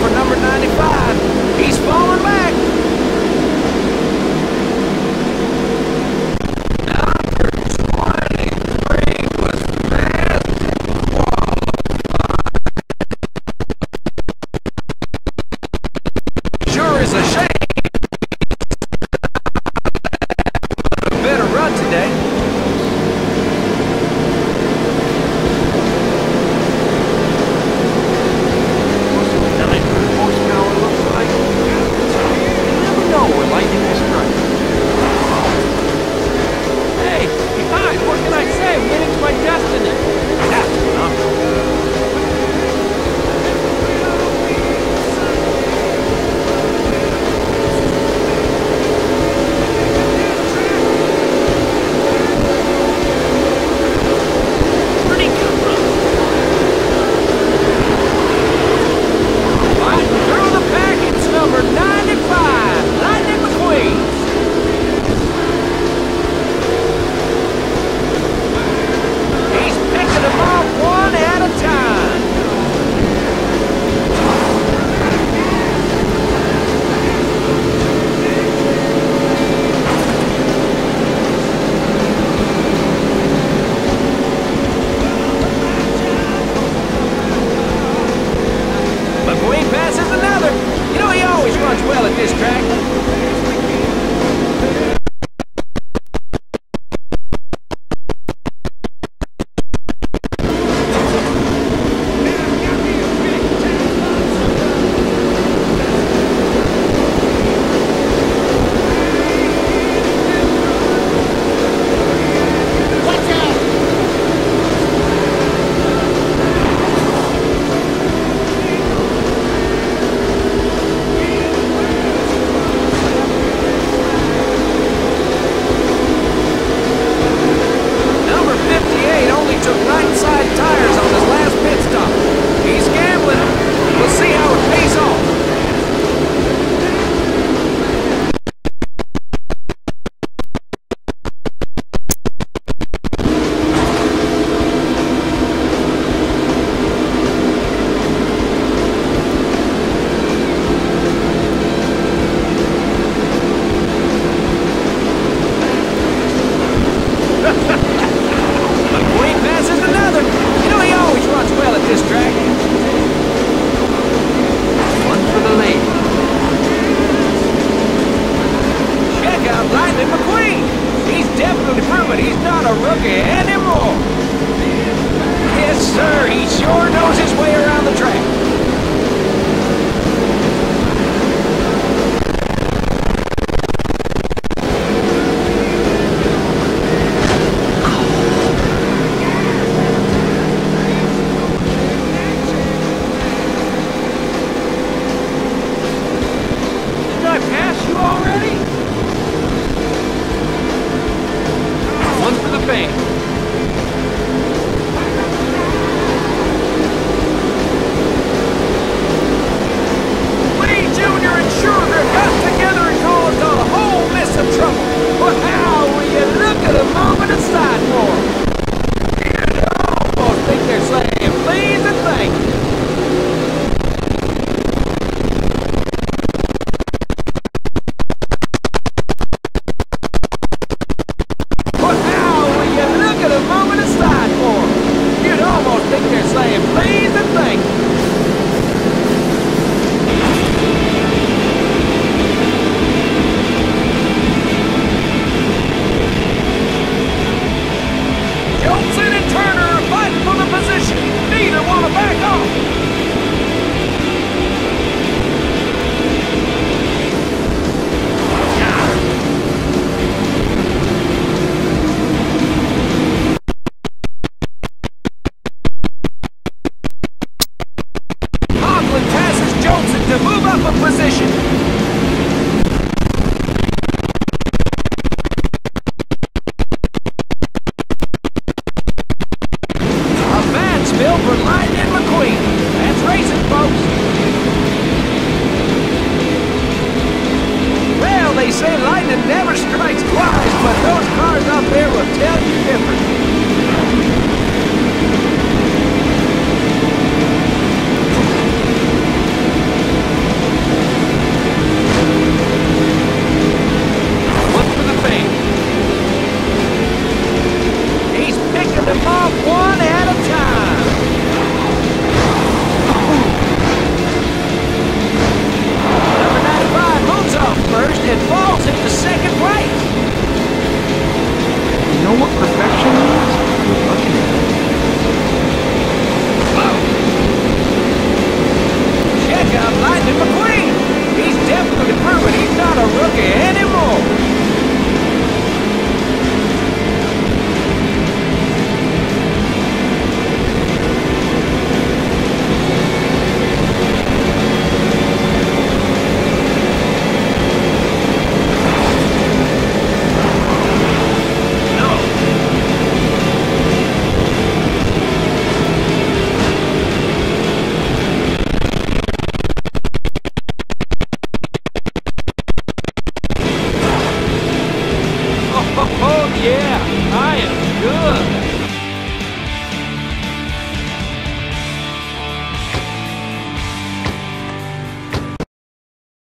for number 95. He's falling back. Sure is a shame. rookie. Yes, sir, he sure knows his way around. That's racing, folks. Well, they say lightning never strikes twice, but those cars out there will tell you different.